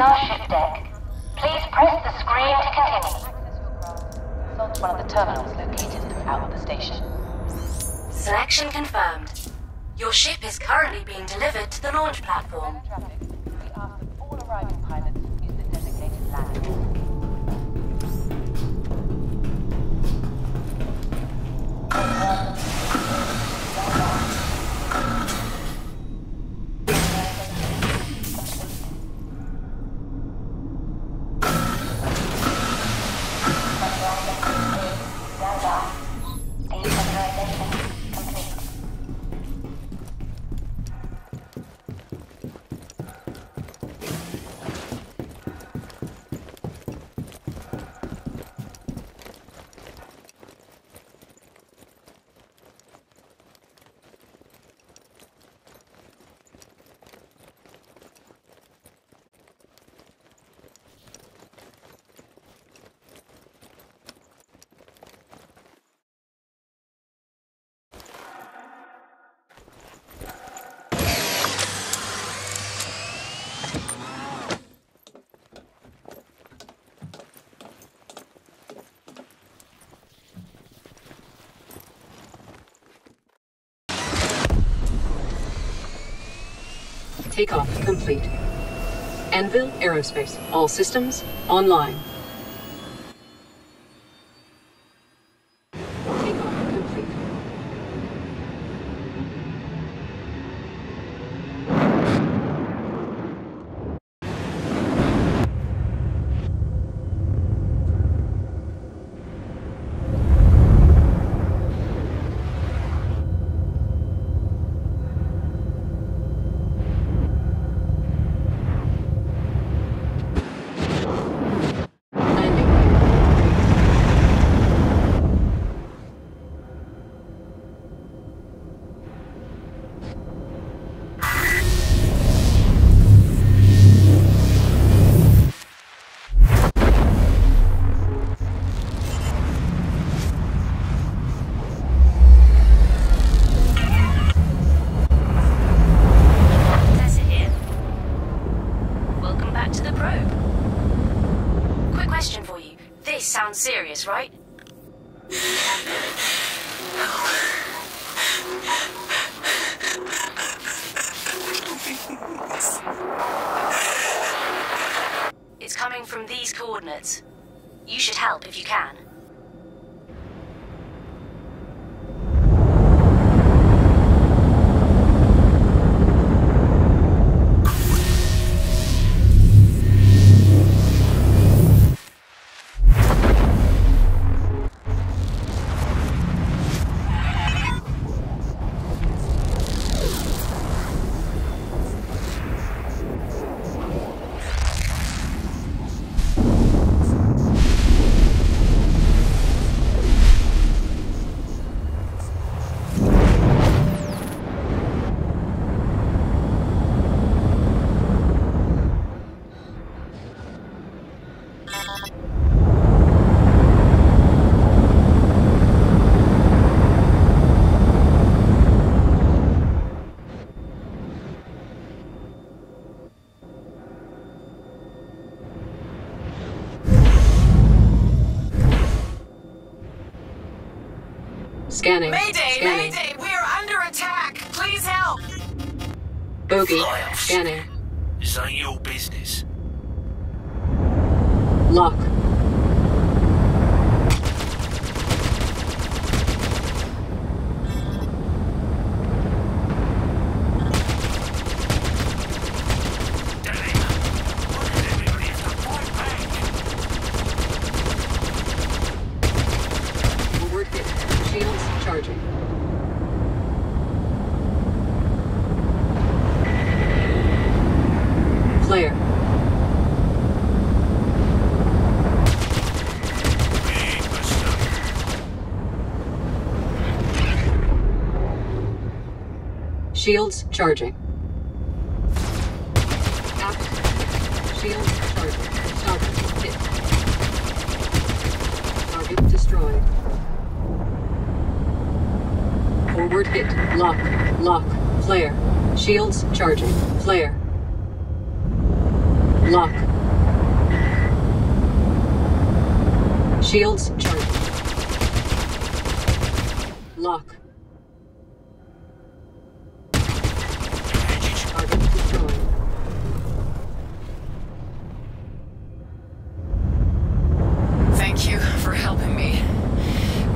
Starship deck. Please press the screen to continue. Select one of the terminals located throughout the station. Selection confirmed. Your ship is currently being delivered to the launch platform. We ask that all arriving pilots use the designated landing. Takeoff complete. Anvil Aerospace. All systems online. Serious, right? It's coming from these coordinates. You should help if you can. Scanning. Mayday! Scanning. Mayday! We are under attack! Please help! Bogey. Fly-offs. Scanning. This ain't your business. Lock. Shields charging. Shields charging. Target hit. Target destroyed. Forward hit. Lock. Lock. Flare. Shields charging. Flare. Lock. Shields charging. Lock. Engine Target destroyed. Thank you for helping me.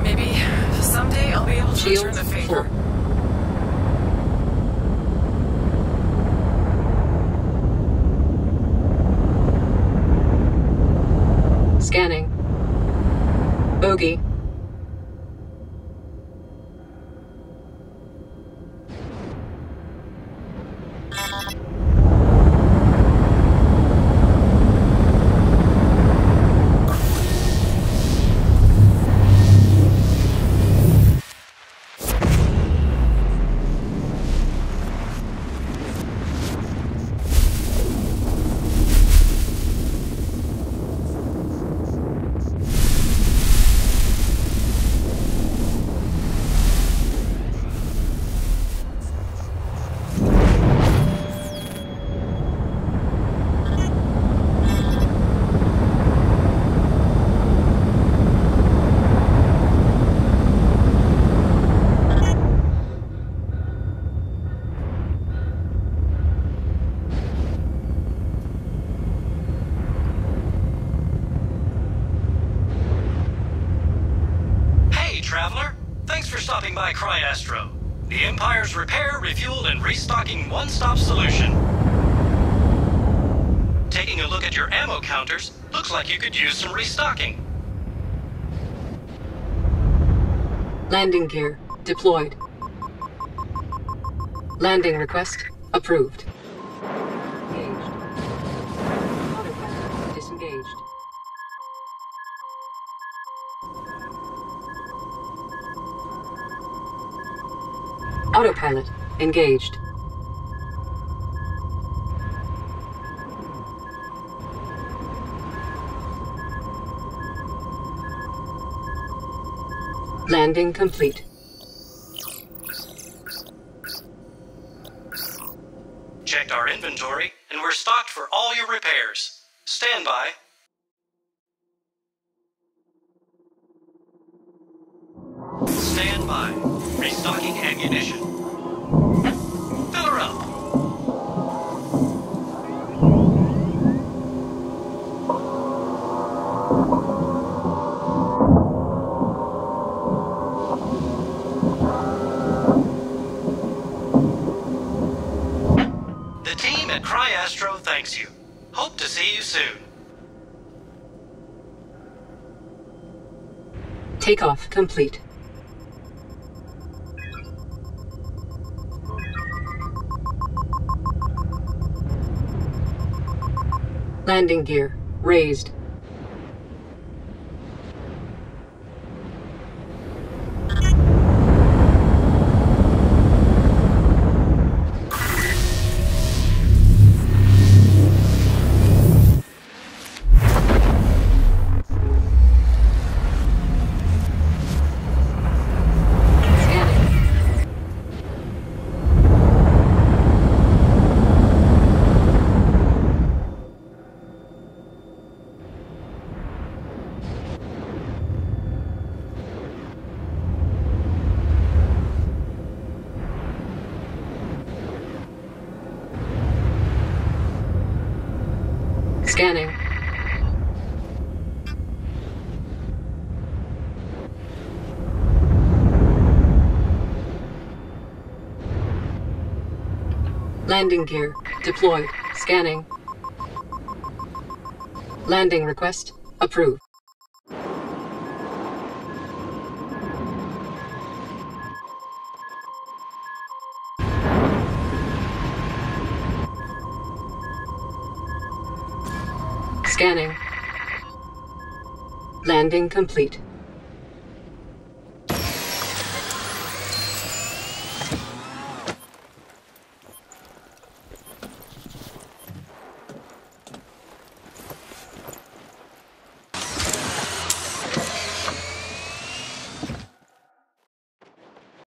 Maybe someday I'll be able to return Shields the full. Scanning. Bogey. Repair, refuel, and restocking one-stop solution. Taking a look at your ammo counters, looks like you could use some restocking. Landing gear deployed. Landing request approved. Autopilot engaged. Landing complete. Checked our inventory, and we're stocked for all your repairs. Stand by. Restocking ammunition. Fill her up. The team at Cryastro thanks you. Hope to see you soon. Takeoff complete. Landing gear raised. Scanning. Landing gear deployed. Scanning. Landing request approved. Scanning. Landing complete.